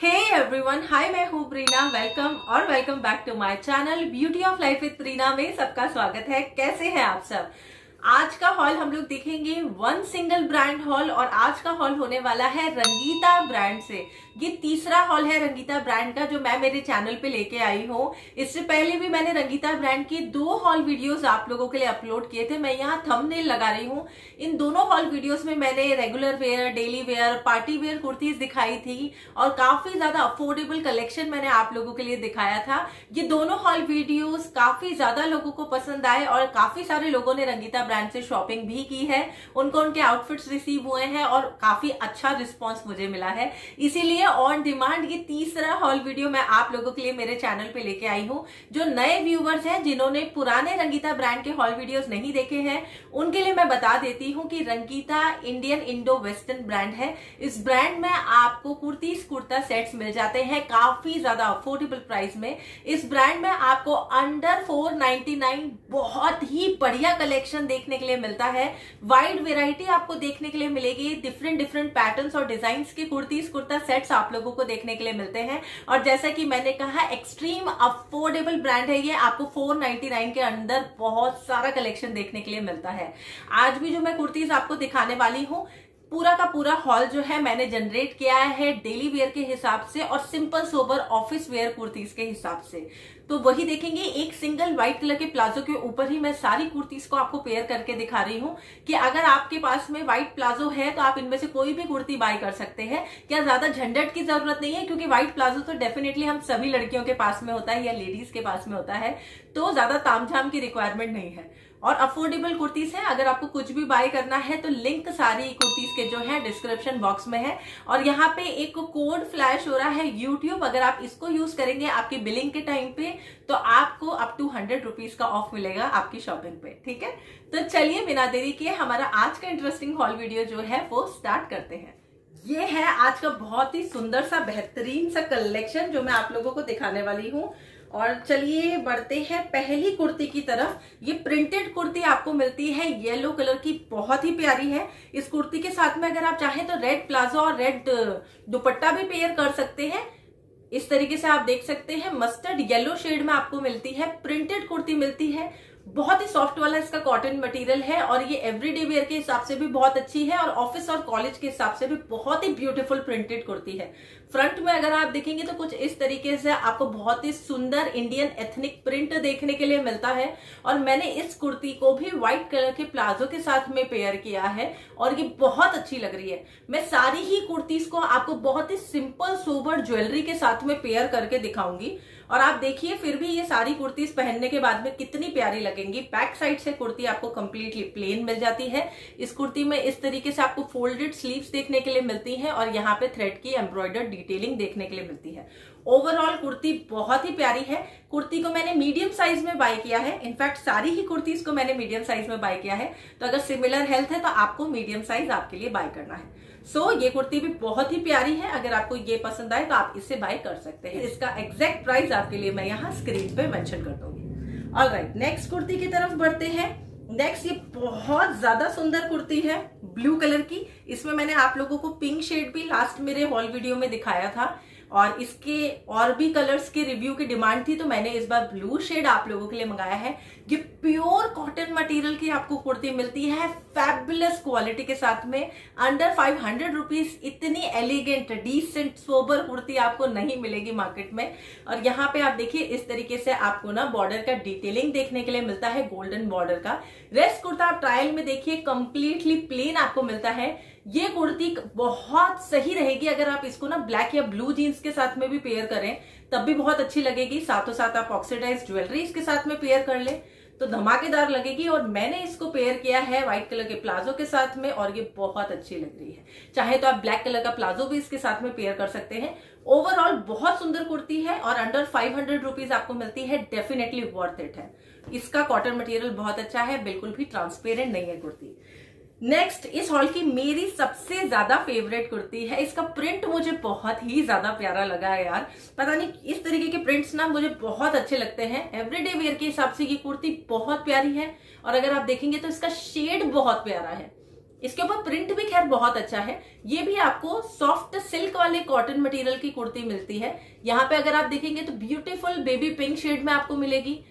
Hey everyone hi मैं हूँ Preena welcome और welcome back to my channel beauty of life with Preena में सबका स्वागत है। कैसे हैं आप सब? आज का हॉल हम लोग देखेंगे वन सिंगल ब्रांड हॉल और आज का हॉल होने वाला है रंगीता ब्रांड से। ये तीसरा हॉल है रंगीता ब्रांड का जो मैं मेरे चैनल पे लेके आई हूँ। इससे पहले भी मैंने रंगीता ब्रांड की दो हॉल वीडियोस आप लोगों के लिए अपलोड किए थे। मैं यहाँ थंबनेल लगा रही हूँ। इन दोनों हॉल वीडियोस में मैंने regular wear daily wear party wear kurtis दिखाई थी और काफ़ी ज़्यादा अफोर्डेबल कलेक्शन मैंने आप लोगों के लिए दिखाया था। ये दोनों हॉल वीडियोज़ काफ़ी ज़्यादा लोगों को पसंद आए और काफ़ी सारे लोगों ने रंगीता ब्रांड से शॉपिंग भी की है। उनको उनके आउटफिट्स रिसीव हुए हैं और काफ़ी अच्छा रिस्पॉन्स मुझे मिला है। इसीलिए ऑन डिमांड ये तीसरा हॉल वीडियो मैं आप लोगों के लिए मेरे चैनल पे लेके आई हूँ, जो नए व्यूवर्स हैं, जिन्होंने पुराने रंगीता ब्रांड के हॉल वीडियोस नहीं देखे हैं। उनके लिए मैं बता देती हूँ कि Rangita Indian Indo western brand है। इस ब्रांड में आपको कुर्तीस, कुर्ता सेट्स मिल जाते हैं काफ़ी ज़्यादा अफोर्डेबल प्राइस में। इस ब्रांड में आपको अंडर फोर बहुत ही बढ़िया कलेक्शन देखने के लिए मिलता है। वाइड वेराइटी आपको देखने के लिए मिलेगी। डिफरेंट डिफरेंट पैटर्न और डिज़ाइन के कुर्तीस, कुर्ता सेट्स आप लोगों को देखने के लिए मिलते हैं। और जैसा कि मैंने कहा एक्सट्रीम अफोर्डेबल ब्रांड है ये। आपको 499 के अंदर बहुत सारा कलेक्शन देखने के लिए मिलता है। आज भी जो मैं कुर्तीज आपको दिखाने वाली हूँ, पूरा का पूरा हॉल जो है मैंने जनरेट किया है डेली वेयर के हिसाब से और simple sober office wear kurtis के हिसाब से। तो वही देखेंगे, एक सिंगल व्हाइट कलर के प्लाजो के ऊपर ही मैं सारी कुर्तीज को आपको पेयर करके दिखा रही हूँ कि अगर आपके पास में व्हाइट प्लाजो है तो आप इनमें से कोई भी कुर्ती बाय कर सकते हैं। क्या ज़्यादा झंझट की ज़रूरत नहीं है, क्योंकि व्हाइट प्लाजो तो डेफिनेटली हम सभी लड़कियों के पास में होता है या लेडीज़ के पास में होता है तो ज़्यादा तामझाम की रिक्वायरमेंट नहीं है। और अफोर्डेबल कुर्तीज है। अगर आपको कुछ भी बाय करना है तो लिंक सारी कुर्तीज के जो है डिस्क्रिप्शन बॉक्स में है। और यहाँ पे एक कोड फ्लैश हो रहा है यूट्यूब अगर आप इसको यूज़ करेंगे आपकी बिलिंग के टाइम पे तो आपको अप टू हंड्रेड रुपीज़ का ऑफ़ मिलेगा आपकी शॉपिंग पे। ठीक है? तो चलिए, बिना देरी किए हमारा आज का इंटरेस्टिंग हॉल वीडियो जो है, वो स्टार्ट करते हैं। ये है आज का बहुत ही सुंदर सा, बेहतरीन सा कलेक्शन जो मैं आप लोगों को दिखाने वाली हूँ। और चलिए बढ़ते हैं पहली कुर्ती की तरफ़। ये प्रिंटेड कुर्ती आपको मिलती है येलो कलर की, बहुत ही प्यारी है। इस कुर्ती के साथ में अगर आप चाहें तो रेड प्लाजो और रेड दुपट्टा भी पेयर कर सकते हैं। इस तरीके से आप देख सकते हैं मस्टर्ड येलो शेड में आपको मिलती है प्रिंटेड कुर्ती मिलती है। बहुत ही सॉफ्ट वाला इसका कॉटन मटेरियल है और ये एवरीडे वेयर के हिसाब से भी बहुत अच्छी है और ऑफ़िस और कॉलेज के हिसाब से भी बहुत ही ब्यूटीफुल प्रिंटेड कुर्ती है। फ्रंट में अगर आप देखेंगे तो कुछ इस तरीके से आपको बहुत ही सुंदर इंडियन एथनिक प्रिंट देखने के लिए मिलता है और मैंने इस कुर्ती को भी व्हाइट कलर के प्लाजो के साथ में पेयर किया है और ये बहुत अच्छी लग रही है। मैं सारी ही कुर्तीज को आपको बहुत ही सिंपल सोबर ज्वेलरी के साथ में पेयर करके दिखाऊँगी। और आप देखिए, फिर भी ये सारी कुर्तीज पहनने के बाद में कितनी प्यारी लगेंगी। बैक साइड से कुर्ती आपको कंप्लीटली प्लेन मिल जाती है। इस कुर्ती में इस तरीके से आपको फोल्डेड स्लीव्स देखने के लिए मिलती है और यहाँ पे थ्रेड की एम्ब्रॉयडर डिटेलिंग देखने के लिए मिलती है। ओवरऑल कुर्ती बहुत ही प्यारी है। कुर्ती को मैंने मीडियम साइज़ में बाय किया है। इनफैक्ट सारी ही कुर्तीज को मैंने मीडियम साइज़ में बाय किया है। तो अगर सिमिलर हेल्थ है तो आपको मीडियम साइज़ आपके लिए बाय करना है। सो so, ये कुर्ती भी बहुत ही प्यारी है। अगर आपको ये पसंद आए तो आप इससे बाय कर सकते हैं। इसका एग्जैक्ट प्राइस आपके लिए मैं यहाँ स्क्रीन पे मेंशन कर दूँगी। ऑल राइट नेक्स्ट कुर्ती की तरफ़ बढ़ते हैं। नेक्स्ट ये बहुत ज़्यादा सुंदर कुर्ती है ब्लू कलर की। इसमें मैंने आप लोगों को पिंक शेड भी लास्ट मेरे हॉल वीडियो में दिखाया था। और इसके और भी कलर्स के रिव्यू की डिमांड थी तो मैंने इस बार ब्लू शेड आप लोगों के लिए मंगाया है ये प्योर कॉटन मटेरियल की आपको कुर्ती मिलती है फैबुलस क्वालिटी के साथ में अंडर फाइव हंड्रेड रुपीज़ इतनी एलिगेंट डिसेंट सोबर कुर्ती आपको नहीं मिलेगी मार्केट में। और यहाँ पे आप देखिए, इस तरीके से आपको ना बॉर्डर का डिटेलिंग देखने के लिए मिलता है गोल्डन बॉर्डर का। रेस्ट कुर्ता आप ट्रायल में देखिए कंप्लीटली प्लेन आपको मिलता है। ये कुर्ती बहुत सही रहेगी अगर आप इसको ना ब्लैक या ब्लू जीन्स के साथ में भी पेयर करें, तब भी बहुत अच्छी लगेगी। साथों साथ आप ऑक्सीडाइज ज्वेलरी इसके साथ में पेयर कर ले तो धमाकेदार लगेगी। और मैंने इसको पेयर किया है व्हाइट कलर के प्लाजो के साथ में, और ये बहुत अच्छी लग रही है। चाहे तो आप ब्लैक कलर का प्लाजो भी इसके साथ में पेयर कर सकते हैं। ओवरऑल बहुत सुंदर कुर्ती है, और अंडर फाइव हंड्रेड रुपीज़ आपको मिलती है डेफिनेटली वर्थ इट है। इसका कॉटन मटेरियल बहुत अच्छा है, बिल्कुल भी ट्रांसपेरेंट नहीं है कुर्ती। नेक्स्ट इस हॉल की मेरी सबसे ज़्यादा फेवरेट कुर्ती है। इसका प्रिंट मुझे बहुत ही ज़्यादा प्यारा लगा है यार। पता नहीं इस तरीके के प्रिंट्स ना मुझे बहुत अच्छे लगते हैं। एवरीडे वेयर के हिसाब से ये कुर्ती बहुत प्यारी है। और अगर आप देखेंगे तो इसका शेड बहुत प्यारा है। इसके ऊपर प्रिंट भी खैर बहुत अच्छा है। ये भी आपको सॉफ्ट सिल्क वाले कॉटन मटेरियल की कुर्ती मिलती है। यहाँ पे अगर आप देखेंगे तो ब्यूटीफुल बेबी पिंक शेड में आपको मिलेगी।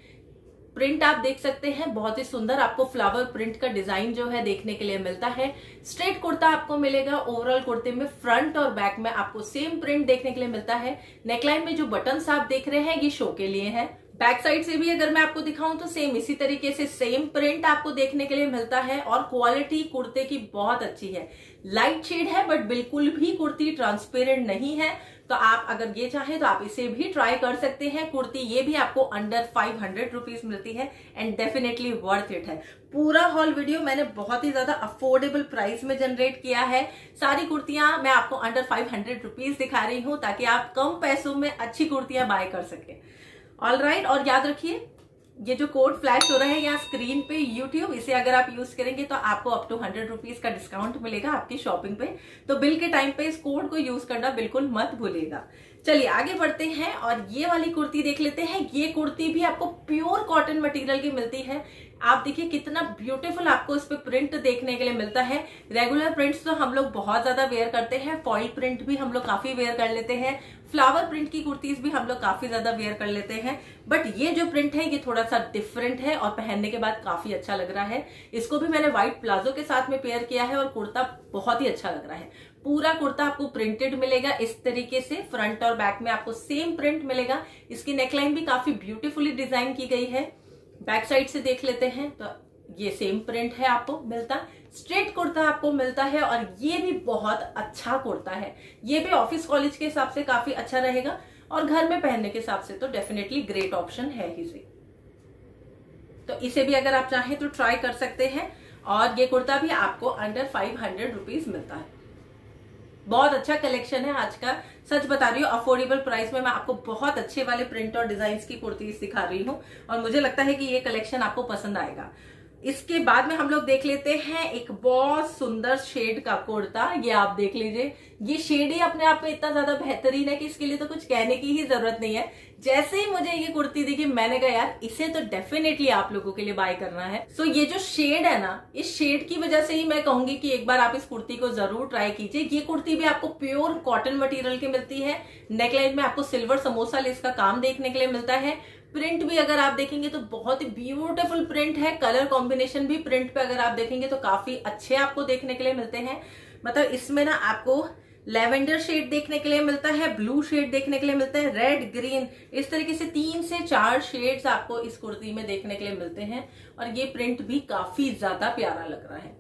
प्रिंट आप देख सकते हैं, बहुत ही सुंदर आपको फ्लावर प्रिंट का डिज़ाइन जो है देखने के लिए मिलता है। स्ट्रेट कुर्ता आपको मिलेगा, ओवरऑल कुर्ते में फ्रंट और बैक में आपको सेम प्रिंट देखने के लिए मिलता है। नेकलाइन में जो बटन आप देख रहे हैं, ये शो के लिए है। बैक साइड से भी अगर मैं आपको दिखाऊँ तो सेम इसी तरीके से सेम प्रिंट आपको देखने के लिए मिलता है और क्वालिटी कुर्ते की बहुत अच्छी है। लाइट शेड है बट बिल्कुल भी कुर्ती ट्रांसपेरेंट नहीं है। तो आप अगर ये चाहें तो आप इसे भी ट्राई कर सकते हैं। कुर्ती ये भी आपको अंडर फाइव हंड्रेड रुपीज़ मिलती है एंड डेफिनेटली वर्थ इट है। पूरा हॉल वीडियो मैंने बहुत ही ज़्यादा अफोर्डेबल प्राइस में जनरेट किया है। सारी कुर्तियाँ मैं आपको अंडर फाइव हंड्रेड रुपीज़ दिखा रही हूँ ताकि आप कम पैसों में अच्छी कुर्तियाँ बाय कर सके। ऑल राइट और याद रखिए, ये जो कोड फ्लैश हो रहा है यहाँ स्क्रीन पे यूट्यूब इसे अगर आप यूज़ करेंगे तो आपको अप टू हंड्रेड रुपीज़ का डिस्काउंट मिलेगा आपकी शॉपिंग पे। तो बिल के टाइम पे इस कोड को यूज़ करना बिल्कुल मत भूलिएगा। चलिए, आगे बढ़ते हैं और ये वाली कुर्ती देख लेते हैं। ये कुर्ती भी आपको प्योर कॉटन मटेरियल की मिलती है। आप देखिए कितना ब्यूटीफुल आपको इस पे प्रिंट देखने के लिए मिलता है। रेगुलर प्रिंट्स तो हम लोग बहुत ज़्यादा वेयर करते हैं। फॉइल प्रिंट भी हम लोग काफ़ी वेयर कर लेते हैं। फ्लावर प्रिंट की कुर्तीज भी हम लोग काफ़ी ज़्यादा वेयर कर लेते हैं। बट ये जो प्रिंट है, ये थोड़ा सा डिफरेंट है और पहनने के बाद काफ़ी अच्छा लग रहा है। इसको भी मैंने व्हाइट प्लाजो के साथ में पेयर किया है और कुर्ता बहुत ही अच्छा लग रहा है। पूरा कुर्ता आपको प्रिंटेड मिलेगा इस तरीके से। फ्रंट और बैक में आपको सेम प्रिंट मिलेगा। इसकी नेकलाइन भी काफ़ी ब्यूटीफुली डिज़ाइन की गई है। बैक साइड से देख लेते हैं तो ये सेम प्रिंट है आपको, मिलता स्ट्रेट कुर्ता आपको मिलता है और ये भी बहुत अच्छा कुर्ता है। ये भी ऑफ़िस कॉलेज के हिसाब से काफ़ी अच्छा रहेगा और घर में पहनने के हिसाब से तो डेफिनेटली ग्रेट ऑप्शन है ही से तो इसे भी अगर आप चाहें तो ट्राई कर सकते हैं और ये कुर्ता भी आपको अंडर फाइव हंड्रेड रुपीज़ मिलता है। बहुत अच्छा कलेक्शन है आज का। सच बता रही हूँ अफोर्डेबल प्राइस में मैं आपको बहुत अच्छे वाले प्रिंट और डिज़ाइन की कुर्ती दिखा रही हूँ और मुझे लगता है कि ये कलेक्शन आपको पसंद आएगा। इसके बाद में हम लोग देख लेते हैं एक बहुत सुंदर शेड का कुर्ता। ये आप देख लीजिए। ये शेड ही अपने आप में इतना ज़्यादा बेहतरीन है कि इसके लिए तो कुछ कहने की ही ज़रूरत नहीं है। जैसे ही मुझे ये कुर्ती दिखी, मैंने कहा, यार, इसे तो डेफिनेटली आप लोगों के लिए बाय करना है। सो ये जो शेड है ना, इस शेड की वजह से ही मैं कहूँगी कि एक बार आप इस कुर्ती को ज़रूर ट्राई कीजिए। ये कुर्ती भी आपको प्योर कॉटन मटेरियल की मिलती है। नेकलाइन में आपको सिल्वर समोसा लेस का काम देखने के लिए मिलता है। प्रिंट भी अगर आप देखेंगे तो बहुत ही ब्यूटीफुल प्रिंट है। कलर कॉम्बिनेशन भी प्रिंट पे अगर आप देखेंगे तो काफ़ी अच्छे आपको देखने के लिए मिलते हैं। मतलब इसमें ना आपको लेवेंडर शेड देखने के लिए मिलता है ब्लू शेड देखने के लिए मिलता है रेड ग्रीन इस तरीके से तीन से चार शेड्स आपको इस कुर्ती में देखने के लिए मिलते हैं और ये प्रिंट भी काफ़ी ज़्यादा प्यारा लग रहा है।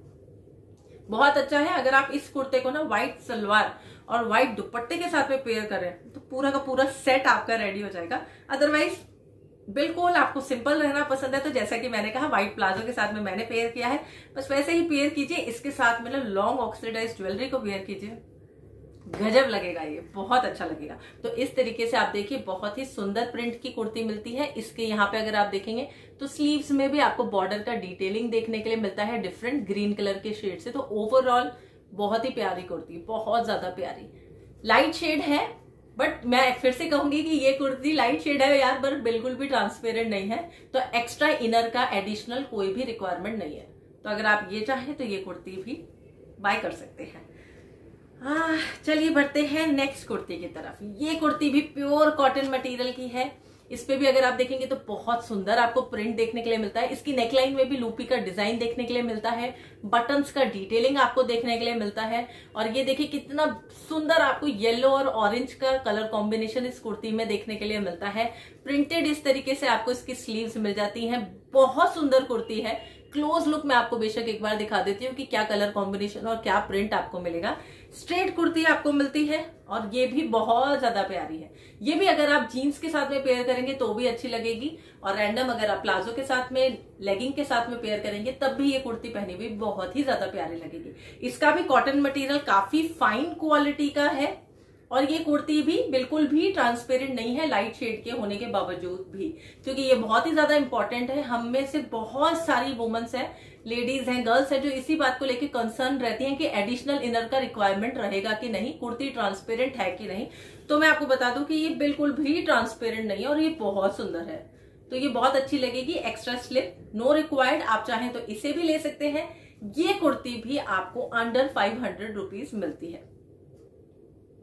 बहुत अच्छा है। अगर आप इस कुर्ते को ना व्हाइट सलवार और व्हाइट दुपट्टे के साथ में पेयर करें तो पूरा का पूरा सेट आपका रेडी हो जाएगा। अदरवाइज़ बिल्कुल आपको सिंपल रहना पसंद है तो जैसा कि मैंने कहा व्हाइट प्लाजो के साथ में मैंने पेयर किया है। बस वैसे ही पेयर कीजिए, इसके साथ में ना लॉन्ग ऑक्सीडाइज ज्वेलरी को पेयर कीजिए। गजब लगेगा ये, बहुत अच्छा लगेगा। तो इस तरीके से आप देखिए, बहुत ही सुंदर प्रिंट की कुर्ती मिलती है। इसके यहाँ पे अगर आप देखेंगे तो स्लीव्स में भी आपको बॉर्डर का डिटेलिंग देखने के लिए मिलता है डिफरेंट ग्रीन कलर के शेड से। तो ओवरऑल बहुत ही प्यारी कुर्ती, बहुत ज़्यादा प्यारी। लाइट शेड है बट मैं फिर से कहूँगी कि ये कुर्ती लाइट शेड है यार, पर बिल्कुल भी ट्रांसपेरेंट नहीं है। तो एक्स्ट्रा इनर का एडिशनल कोई भी रिक्वायरमेंट नहीं है। तो अगर आप ये चाहें तो ये कुर्ती भी बाय कर सकते हैं। चलिए बढ़ते हैं नेक्स्ट कुर्ती की तरफ़। ये कुर्ती भी प्योर कॉटन मटेरियल की है। इस पे भी अगर आप देखेंगे तो बहुत सुंदर आपको प्रिंट देखने के लिए मिलता है। इसकी नेकलाइन में भी लूपी का डिज़ाइन देखने के लिए मिलता है। बटन्स का डिटेलिंग आपको देखने के लिए मिलता है। और ये देखिए कितना सुंदर आपको येलो और ऑरेंज का कलर कॉम्बिनेशन इस कुर्ती में देखने के लिए मिलता है। प्रिंटेड इस तरीके से आपको इसकी स्लीव्स मिल जाती हैं। बहुत सुंदर कुर्ती है। क्लोज लुक में आपको बेशक एक बार दिखा देती हूँ कि क्या कलर कॉम्बिनेशन और क्या प्रिंट आपको मिलेगा। स्ट्रेट कुर्ती आपको मिलती है और ये भी बहुत ज़्यादा प्यारी है। ये भी अगर आप जीन्स के साथ में पेयर करेंगे तो भी अच्छी लगेगी और रैंडम अगर आप प्लाजो के साथ में लेगिंग के साथ में पेयर करेंगे, तब भी ये कुर्ती पहनी हुई बहुत ही ज़्यादा प्यारी लगेगी। इसका भी कॉटन मटेरियल काफ़ी फाइन क्वालिटी का है और ये कुर्ती भी बिल्कुल भी ट्रांसपेरेंट नहीं है लाइट शेड के होने के बावजूद भी। क्योंकि ये बहुत ही ज़्यादा इंपॉर्टेंट है। हम में से बहुत सारी वुमेन्स है लेडीज़ हैं, गर्ल्स हैं, जो इसी बात को लेकर कंसर्न रहती हैं कि एडिशनल इनर का रिक्वायरमेंट रहेगा कि नहीं, कुर्ती ट्रांसपेरेंट है कि नहीं। तो मैं आपको बता दूँ कि ये बिल्कुल भी ट्रांसपेरेंट नहीं है और ये बहुत सुंदर है। तो ये बहुत अच्छी लगेगी एक्स्ट्रा स्लिप नो रिक्वायर्ड आप चाहें तो इसे भी ले सकते हैं। ये कुर्ती भी आपको अंडर फाइव हंड्रेड रुपीज़ मिलती है।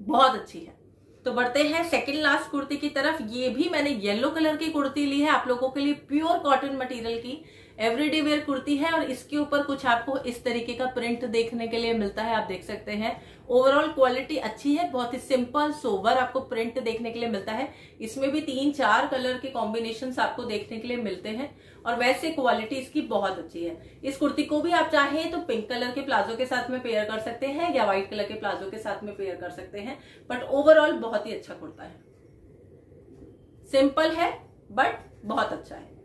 बहुत अच्छी है। तो बढ़ते हैं सेकंड लास्ट कुर्ती की तरफ़। ये भी मैंने येलो कलर की कुर्ती ली है आप लोगों के लिए प्योर कॉटन मटेरियल की। एवरीडे वेयर कुर्ती है और इसके ऊपर कुछ आपको इस तरीके का प्रिंट देखने के लिए मिलता है, आप देख सकते हैं। ओवरऑल क्वालिटी अच्छी है, बहुत ही सिंपल सोवर आपको प्रिंट देखने के लिए मिलता है। इसमें भी तीन चार कलर के कॉम्बिनेशन आपको देखने के लिए मिलते हैं और वैसे क्वालिटी इसकी बहुत अच्छी है। इस कुर्ती को भी आप चाहें तो पिंक कलर के प्लाजो के साथ में पेयर कर सकते हैं या व्हाइट कलर के प्लाजो के साथ में पेयर कर सकते हैं बट ओवरऑल बहुत ही अच्छा कुर्ता है। सिंपल है बट बहुत अच्छा है।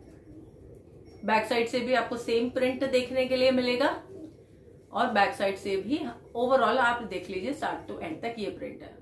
बैक साइड से भी आपको सेम प्रिंट देखने के लिए मिलेगा और बैक साइड से भी ओवरऑल आप देख लीजिए स्टार्ट टू एंड तक ये प्रिंट है।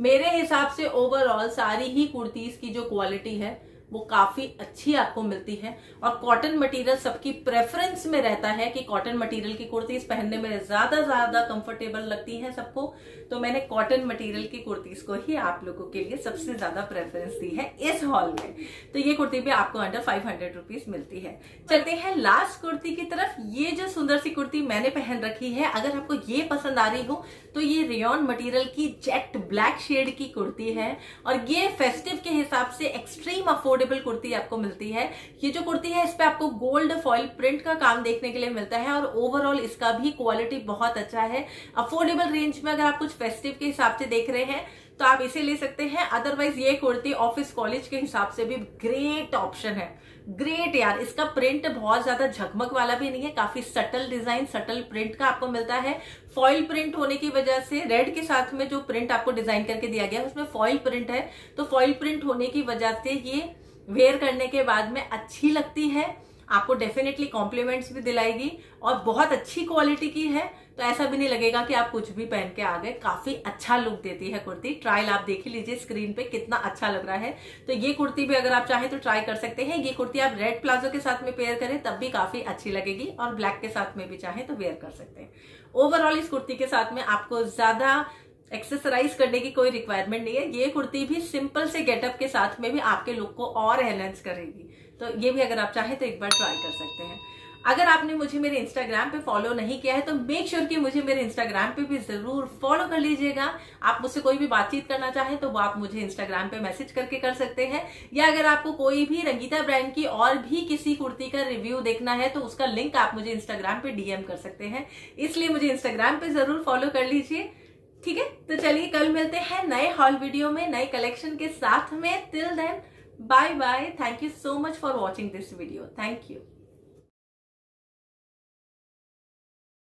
मेरे हिसाब से ओवरऑल सारी ही कुर्तीज की जो क्वालिटी है वो काफ़ी अच्छी आपको मिलती है। और कॉटन मटेरियल सबकी प्रेफरेंस में रहता है कि कॉटन मटेरियल की कुर्तीज पहनने में ज़्यादा ज़्यादा कंफर्टेबल लगती है सबको। तो मैंने कॉटन मटेरियल की कुर्तीज को ही आप लोगों के लिए सबसे ज़्यादा प्रेफरेंस दी है इस हॉल में। तो ये कुर्ती भी आपको अंडर फाइव हंड्रेड रुपीज़ मिलती है। चलते हैं लास्ट कुर्ती की तरफ़। ये जो सुंदर सी कुर्ती मैंने पहन रखी है, अगर आपको ये पसंद आ रही हो तो ये रेयन मटेरियल की जेट ब्लैक शेड की कुर्ती है। और ये फेस्टिव के हिसाब से एक्सट्रीम अफोर्डेबल कुर्ती आपको मिलती है। ये जो कुर्ती है, इस पर आपको गोल्ड फॉइल प्रिंट का काम देखने के लिए मिलता है और ओवरऑल इसका भी क्वालिटी बहुत अच्छा है। अफोर्डेबल रेंज में अगर आप कुछ फेस्टिव के हिसाब से देख रहे हैं तो आप इसे ले सकते हैं। अदरवाइज़ ये कुर्ती ऑफ़िस कॉलेज के हिसाब से भी ग्रेट ऑप्शन है। ग्रेट यार, इसका प्रिंट बहुत ज़्यादा झकमक वाला भी नहीं है, काफ़ी सटल डिज़ाइन सटल प्रिंट का आपको मिलता है। फॉइल प्रिंट होने की वजह से रेड के साथ में जो प्रिंट आपको डिज़ाइन करके दिया गया है उसमें फॉइल प्रिंट है। तो फॉइल प्रिंट होने की वजह से ये वेयर करने के बाद में अच्छी लगती है, आपको डेफिनेटली कॉम्प्लीमेंट्स भी दिलाएगी और बहुत अच्छी क्वालिटी की है तो ऐसा भी नहीं लगेगा कि आप कुछ भी पहन के आ गए। काफ़ी अच्छा लुक देती है कुर्ती। ट्रायल आप देख लीजिए स्क्रीन पे कितना अच्छा लग रहा है। तो ये कुर्ती भी अगर आप चाहें तो ट्राई कर सकते हैं। ये कुर्ती आप रेड प्लाजो के साथ में पेयर करें, तब भी काफ़ी अच्छी लगेगी और ब्लैक के साथ में भी चाहें तो वेयर कर सकते हैं। ओवरऑल इस कुर्ती के साथ में आपको ज़्यादा एक्सेसराइज करने की कोई रिक्वायरमेंट नहीं है। ये कुर्ती भी सिंपल से गेटअप के साथ में भी आपके लुक को और एनहेंस करेगी। तो ये भी अगर आप चाहें तो एक बार ट्राई कर सकते हैं। अगर आपने मुझे मेरे इंस्टाग्राम पे फॉलो नहीं किया है तो मेक श्योर sure कि मुझे मेरे इंस्टाग्राम पे भी ज़रूर फॉलो कर लीजिएगा। आप मुझसे कोई भी बातचीत करना चाहें तो वो आप मुझे इंस्टाग्राम पे मैसेज करके कर सकते हैं। या अगर आपको कोई भी रंगीता ब्रांड की और भी किसी कुर्ती का रिव्यू देखना है तो उसका लिंक आप मुझे इंस्टाग्राम पे डीएम कर सकते हैं। इसलिए मुझे इंस्टाग्राम पे ज़रूर फॉलो कर लीजिए। ठीक है? तो चलिए कल मिलते हैं नए हॉल वीडियो में, नए कलेक्शन के साथ में। Till then bye bye thank you so much for watching this video thank you